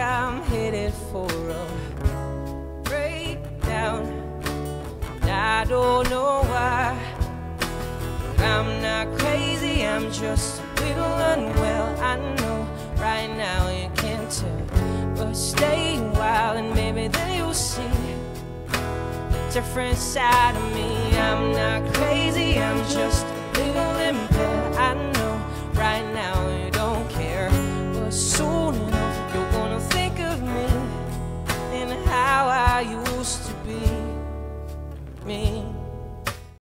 I'm headed for a breakdown. And I don't know why. I'm not crazy, I'm just a little unwell. I know right now you can't tell. But stay a while and maybe then you'll see a different side of me. I'm not me.